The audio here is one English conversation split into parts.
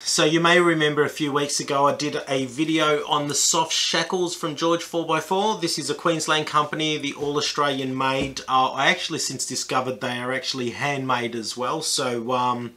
So you may remember a few weeks ago I did a video on the soft shackles from George 4x4. This is a Queensland company, the all Australian made. Uh, I actually since discovered they are actually handmade as well. So um,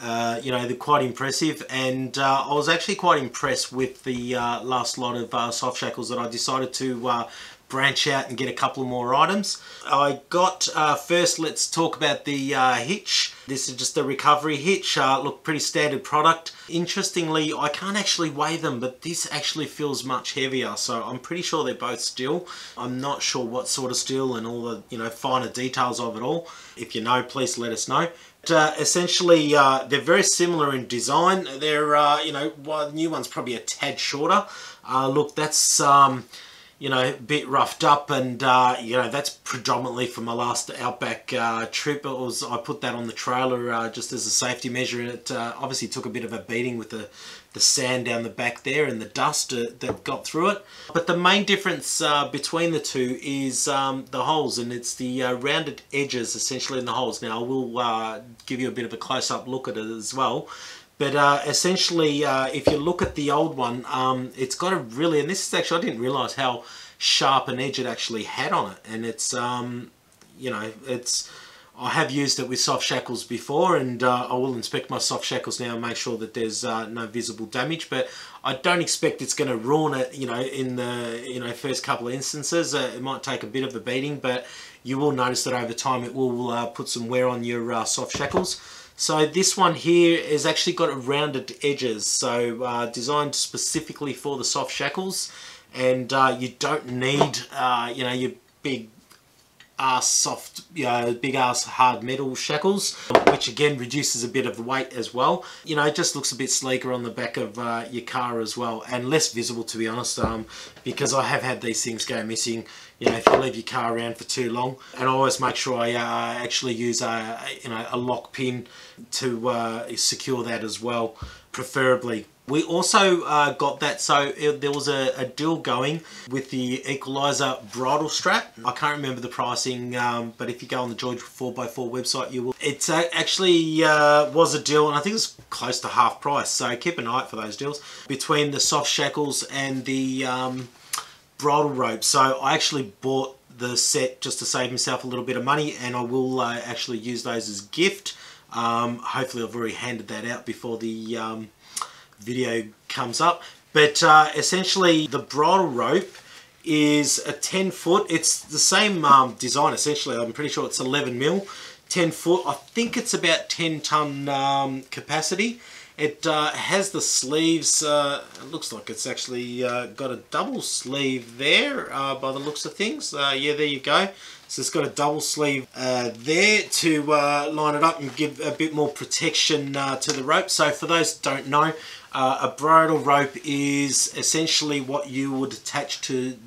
uh, you know they're quite impressive and uh, I was actually quite impressed with the uh, last lot of uh, soft shackles that I decided to uh, branch out and get a couple more items. I got, uh, first let's talk about the uh, hitch. This is just a recovery hitch, uh, look pretty standard product. Interestingly, I can't actually weigh them, but this actually feels much heavier, so I'm pretty sure they're both steel. I'm not sure what sort of steel and all the you know finer details of it all. If you know, please let us know. Uh, essentially, uh, they're very similar in design. They're, uh, you know, well, the new one's probably a tad shorter. Uh, look, that's um, you know, a bit roughed up and, uh, you know, that's predominantly from my last Outback uh, trip. It was, I put that on the trailer uh, just as a safety measure and it uh, obviously took a bit of a beating with the, the sand down the back there and the dust uh, that got through it. But the main difference uh, between the two is um, the holes and it's the rounded edges essentially in the holes. Now I will give you a bit of a close-up look at it as well. But uh, essentially, uh, if you look at the old one, um, it's got a really, and this is actually, I didn't realize how sharp an edge it actually had on it. And it's, um, you know, it's, I have used it with soft shackles before and uh, I will inspect my soft shackles now and make sure that there's uh, no visible damage. But I don't expect it's going to ruin it you know in the you know first couple of instances. Uh, it might take a bit of a beating but you will notice that over time it will uh, put some wear on your soft shackles so this one here has actually got rounded edges, so uh, designed specifically for the soft shackles, and uh, you don't need, uh, you know, your big ass soft, you know, big ass hard metal shackles, which again reduces a bit of the weight as well. You know, it just looks a bit sleeker on the back of uh, your car as well, and less visible to be honest, um, because I have had these things go missing you know, if you leave your car around for too long. And I always make sure I uh, actually use a, you know, a lock pin to uh, secure that as well, preferably. We also uh, got that, so it, there was a, a, deal going with the Equalizer bridle strap. I can't remember the pricing, um, but if you go on the George 4x4 website, you will. It actually uh, was a deal, and I think it's close to half price, so keep an eye out for those deals. Between the soft shackles and the um, bridle rope. So I actually bought the set just to save myself a little bit of money and I will uh, actually use those as gift. Um, hopefully I've already handed that out before the um, video comes up. But uh, essentially the bridle rope is a 10 foot. It's the same um, design essentially. I'm pretty sure it's 11 mil. 10 foot. I think it's about 10 ton um, capacity. It uh, has the sleeves, uh, it looks like it's actually uh, got a double sleeve there uh, by the looks of things. Uh, yeah, there you go. So it's got a double sleeve uh, there to line it up and give a bit more protection to the rope. So for those don't know, a bridle rope is essentially what you would attach to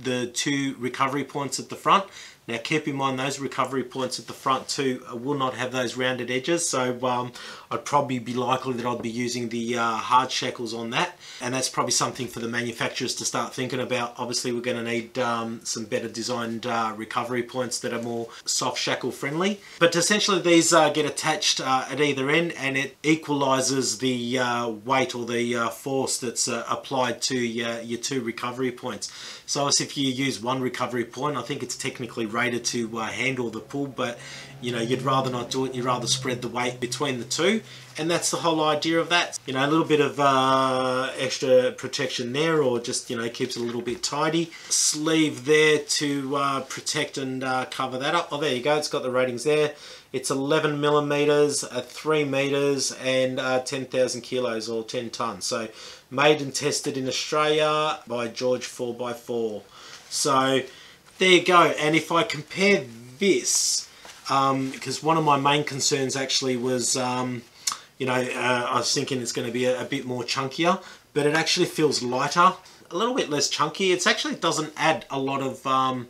the two recovery points at the front. Now keep in mind those recovery points at the front too will not have those rounded edges so um, I'd probably be likely that I'd be using the uh, hard shackles on that and that's probably something for the manufacturers to start thinking about. Obviously we're going to need um, some better designed uh, recovery points that are more soft shackle friendly but essentially these uh, get attached uh, at either end and it equalizes the uh, weight or the uh, force that's applied to your, your two recovery points. So if you use one recovery point I think it's technically to uh, handle the pull but you know you'd rather not do it you'd rather spread the weight between the two and that's the whole idea of that. You know a little bit of uh, extra protection there or just you know keeps it a little bit tidy. Sleeve there to uh, protect and uh, cover that up. Oh there you go it's got the ratings there. It's 11 millimeters uh, 3 meters and uh, 10,000 kilos or 10 tons. So made and tested in Australia by George 4x4 so there you go. And if I compare this, um, because one of my main concerns actually was, um, you know, uh, I was thinking it's going to be a, a, bit more chunkier, but it actually feels lighter, a little bit less chunky. It actually doesn't add a lot of um,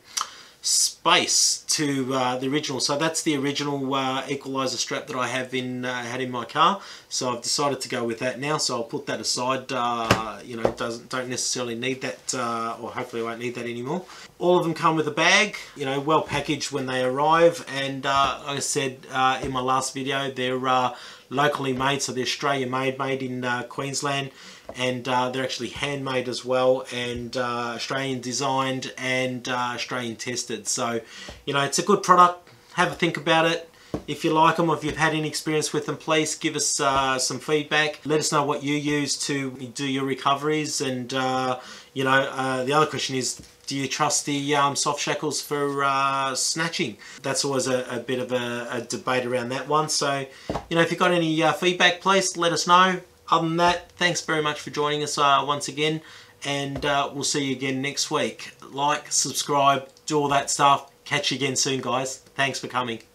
space to uh, the original. So that's the original uh, equalizer strap that I have in uh, had in my car. So I've decided to go with that now. So I'll put that aside. Uh, you know, doesn't don't necessarily need that, uh, or hopefully I won't need that anymore. All of them come with a bag. You know, well packaged when they arrive. And uh, like I said in my last video, they're locally made, so they're Australian made, made in uh, Queensland. And they're actually handmade as well, and Australian designed and Australian tested. So, you know, it's a good product. Have a think about it if you like them or if you've had any experience with them, please give us uh, some feedback. Let us know what you use to do your recoveries. And, uh, you know, uh, the other question is, do you trust the um, soft shackles for uh, snatching? That's always a, a bit of a, a, debate around that one. So, you know, if you've got any uh, feedback, please let us know. Other than that, thanks very much for joining us uh, once again. And we'll see you again next week. Like, subscribe, do all that stuff. Catch you again soon, guys. Thanks for coming.